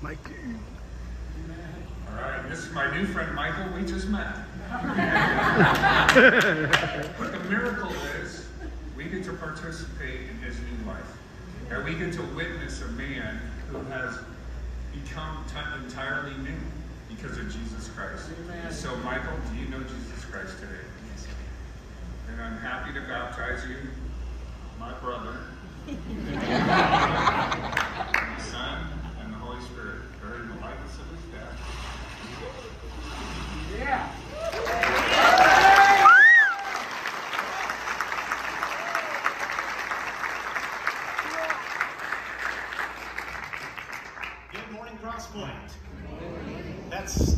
Mikey. All right, this is my new friend Michael. We just met. but the miracle is we get to participate in his new life. And we get to witness a man who has become t- entirely new because of Jesus Christ. So, Michael, do you know Jesus Christ today? Yes. And I'm happy to baptize you, my brother, Good morning, Crosspoint. That's